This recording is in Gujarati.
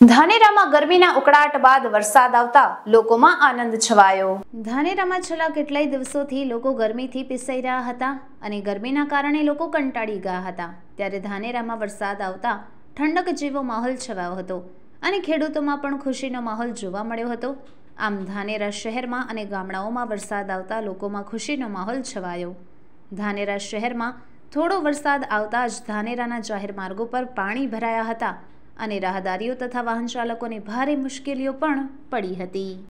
ધાનેરામાં ગરમીના ઉકળાટ બાદ વરસાદ આવતા લોકોમાં આનંદ છવાયો. ધાનેરામાં છેલ્લા કેટલાય દિવસોથી લોકો ગરમીથી પીસાઈ રહ્યા હતા અને ગરમીના કારણે લોકો કંટાળી ગયા હતા. ત્યારે ધાનેરામાં વરસાદ આવતા ઠંડક જેવો માહોલ છવાયો હતો અને ખેડૂતોમાં પણ ખુશીનો માહોલ જોવા મળ્યો હતો. આમ ધાનેરા શહેરમાં અને ગામડાઓમાં વરસાદ આવતા લોકોમાં ખુશીનો માહોલ છવાયો. ધાનેરા શહેરમાં થોડો વરસાદ આવતા જ ધાનેરાના જાહેર માર્ગો પર પાણી ભરાયા હતા. અને રાહદારીઓ તથા વાહન ચાલકોને ભારે મુશ્કેલીઓ પણ પડી હતી.